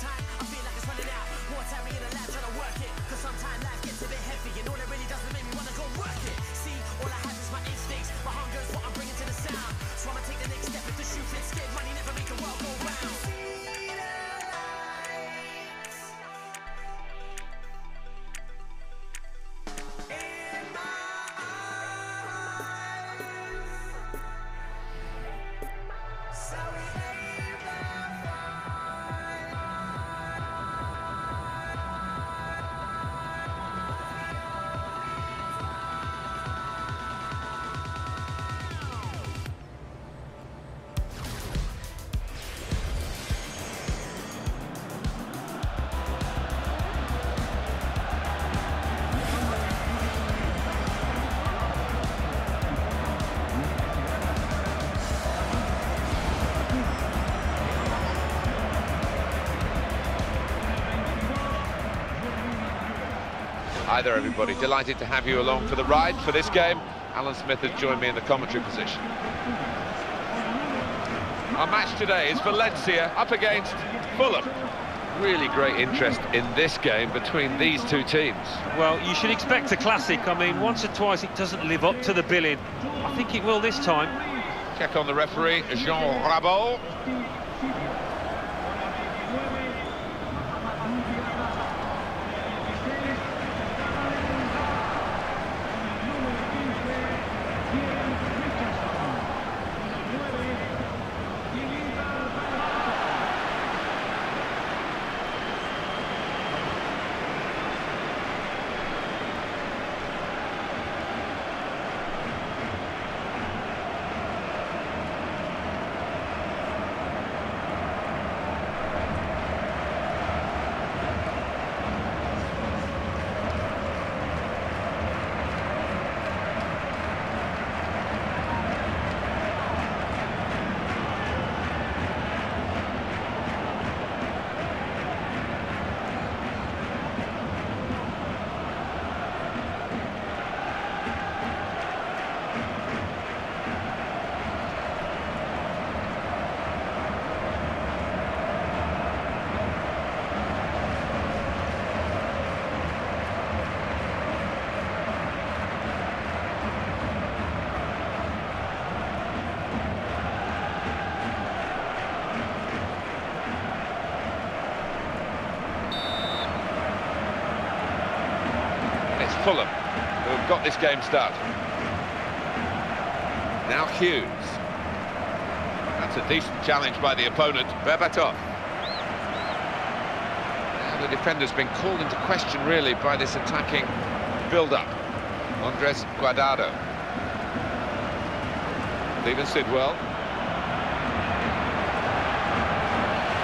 time, Hi there, everybody. Delighted to have you along for the ride for this game. Alan Smith has joined me in the commentary position. Our match today is Valencia up against Fulham. Really great interest in this game between these two teams. Well, you should expect a classic. I mean, once or twice it doesn't live up to the billing. I think it will this time. Check on the referee, Jean Rabot. It's Fulham who have got this game started. Now Hughes. That's a decent challenge by the opponent, Berbatov. Now the defender's been called into question, really, by this attacking build-up. Andres Guardado. Steven Sidwell.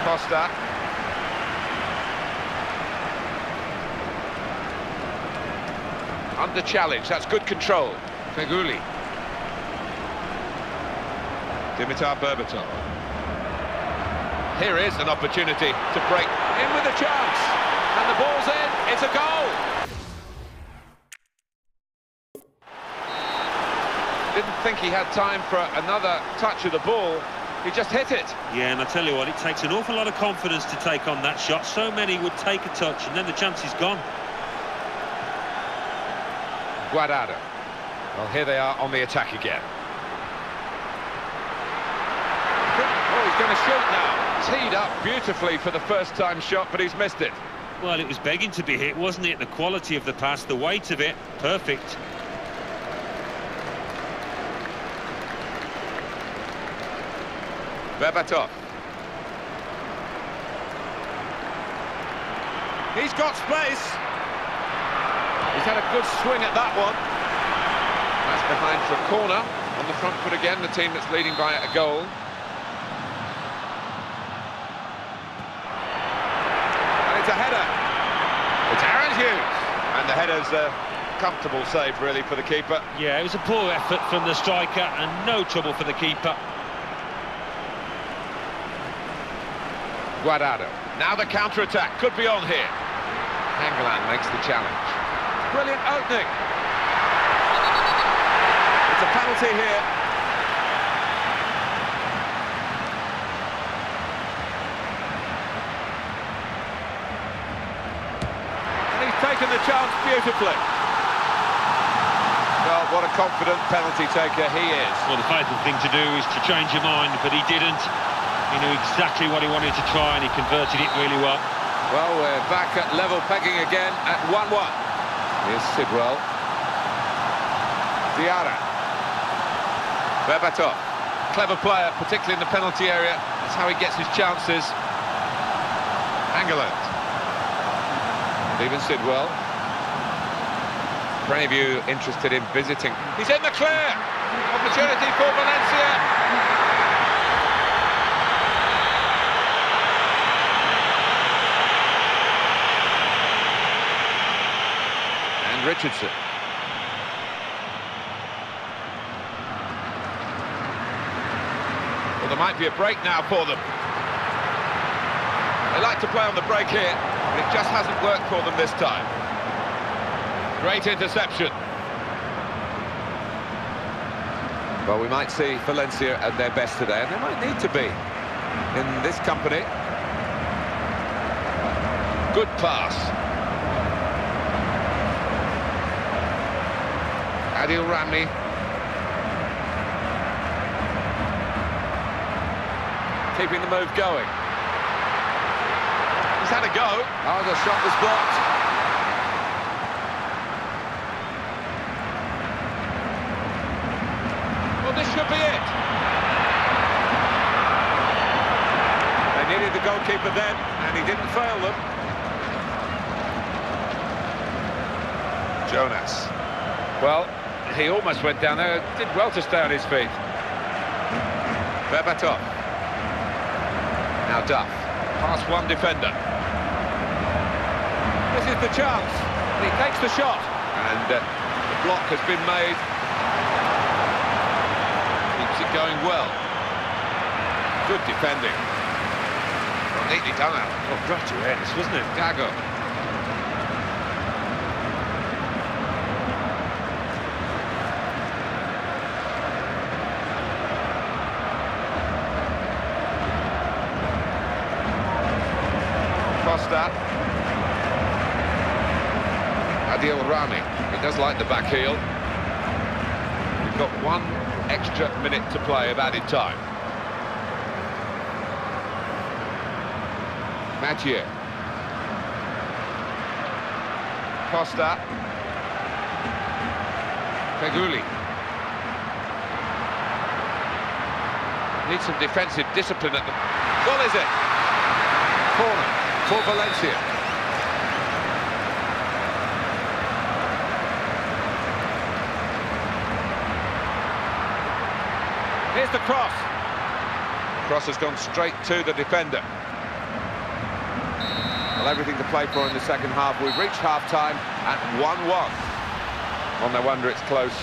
Costa. Under challenge, that's good control. Feghouli. Dimitar Berbatov. Here is an opportunity to break in with a chance. And the ball's in, it's a goal. Didn't think he had time for another touch of the ball. He just hit it. Yeah, and I tell you what, it takes an awful lot of confidence to take on that shot. So many would take a touch, and then the chance is gone. Guardado. Well, here they are on the attack again. Oh, he's going to shoot now. Teed up beautifully for the first-time shot, but he's missed it. Well, it was begging to be hit, wasn't it? The quality of the pass, the weight of it, perfect. Berbatov. He's got space. He's had a good swing at that one. That's behind for a corner. On the front foot again, the team that's leading by a goal. And it's a header. It's Aaron Hughes. And the header's a comfortable save, really, for the keeper. Yeah, it was a poor effort from the striker, and no trouble for the keeper. Guardado. Now the counter-attack could be on here. Hangeland makes the challenge. Brilliant opening. It's a penalty here. And he's taken the chance beautifully. Well, what a confident penalty taker he is. Well, the fatal thing to do is to change your mind, but he didn't. He knew exactly what he wanted to try, and he converted it really well. Well, we're back at level pegging again at 1-1. Here's Sidwell. Diarra. Berbatov. Clever player, particularly in the penalty area. That's how he gets his chances. Hangeland. Steven Sidwell. For any of you interested in visiting, he's in the clear! Opportunity for Valencia. And Richardson. Well, there might be a break now for them. They like to play on the break here, but it just hasn't worked for them this time. Great interception. Well, we might see Valencia at their best today, and they might need to be in this company. Good pass. Adil Rami. Keeping the move going. He's had a go. Oh, the shot was blocked. Well, this should be it. They needed the goalkeeper then, and he didn't fail them. Jonas. Well, he almost went down there. Did well to stay on his feet. Berbatov. Now Duff. Past one defender. This is the chance. He takes the shot. And uh, the block has been made. Keeps it going well. Good defending. Well, neatly done out. Oh, great awareness, wasn't it? Gago. Costa. Adil Rami. He does like the back heel. We've got one extra minute to play of added time. Mathieu. Costa. Feghouli. Needs some defensive discipline at the... What is it? Corner for Valencia. The cross. Cross has gone straight to the defender. Well, everything to play for in the second half. We've reached half-time at 1-1. Well, no wonder it's close.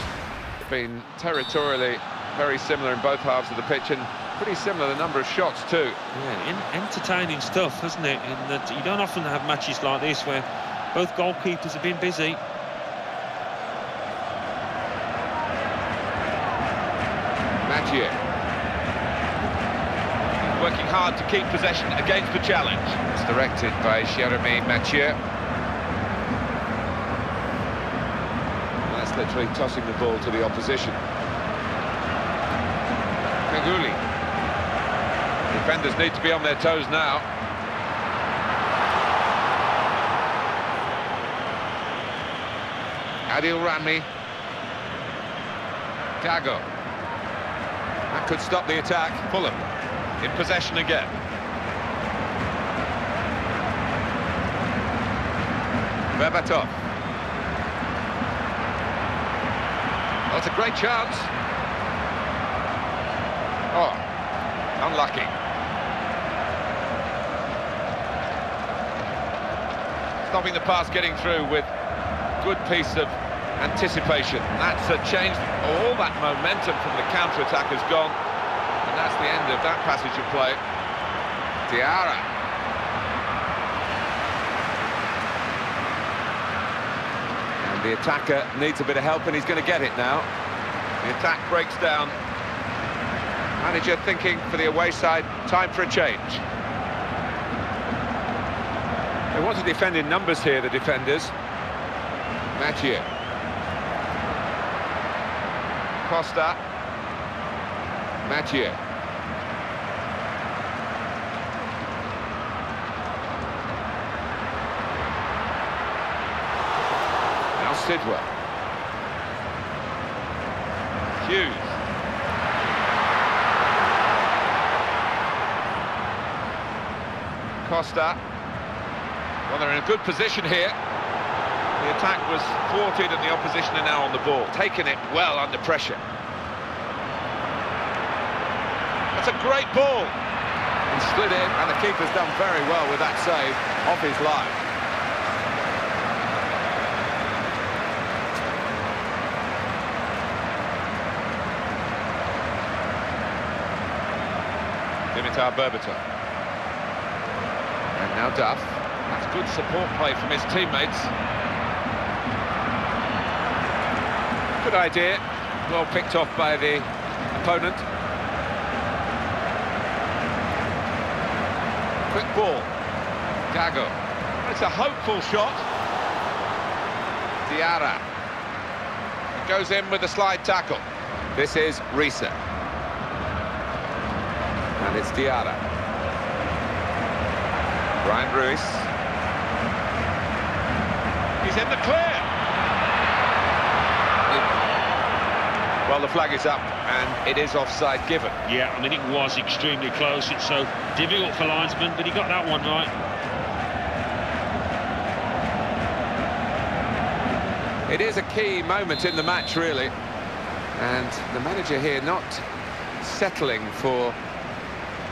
It's been territorially very similar in both halves of the pitch and pretty similar the number of shots too. Yeah, en- entertaining stuff, hasn't it? In that you don't often have matches like this where both goalkeepers have been busy. Mathieu. Working hard to keep possession against the challenge. It's directed by Jeremy Mathieu. That's literally tossing the ball to the opposition. Feghouli. Defenders need to be on their toes now. Adil Rami. Gago. That could stop the attack. Fulham in possession again. Berbatov. It's a great chance. Oh, unlucky. Stopping the pass getting through with good piece of anticipation. That's a change. All that momentum from the counter-attack has gone. And that's the end of that passage of play. Diarra. And the attacker needs a bit of help and he's going to get it now. The attack breaks down. Manager thinking for the away side, time for a change. They want to defend in numbers here, the defenders. Mathieu. Costa. Mathieu. Now Sidwell. Hughes. Costa. Well, they're in a good position here. The attack was thwarted and the opposition are now on the ball, taking it well under pressure. That's a great ball. And slid in, and the keeper's done very well with that save off his line. Dimitar Berbatov. And now Duff. That's good support play from his teammates. Good idea. Well picked off by the opponent. Quick ball. Gago. It's a hopeful shot. Diarra. It goes in with a slide tackle. This is Riise. And it's Diarra. Bryan Ruiz. He's in the clear. Well, the flag is up, and it is offside given. Yeah, I mean, it was extremely close. It's so difficult for linesmen, but he got that one right. It is a key moment in the match, really. And the manager here not settling for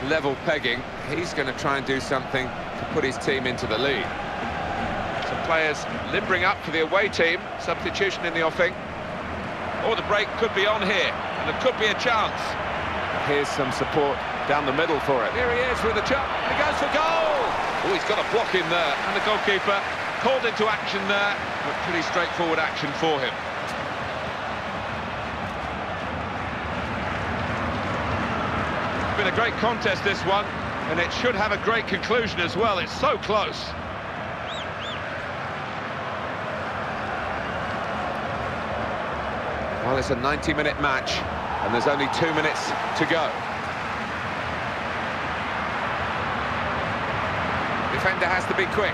level pegging. He's going to try and do something to put his team into the lead. Some players limbering up for the away team. Substitution in the offing. Or the break could be on here, and there could be a chance. Here's some support down the middle for it. Here he is with a chop. and He goes for goal. Oh, he's got a block in there, and the goalkeeper called into action there, but pretty straightforward action for him. It's been a great contest, this one, and it should have a great conclusion as well. It's so close. Well, it's a 90-minute match, and there's only two minutes to go. Defender has to be quick.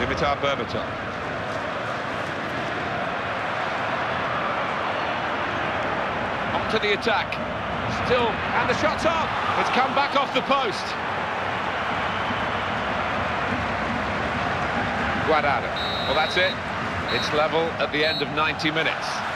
Dimitar Berbatov. On to the attack. Still, and the shot's on. It's come back off the post. Guardado. Well, that's it. It's level at the end of 90 minutes.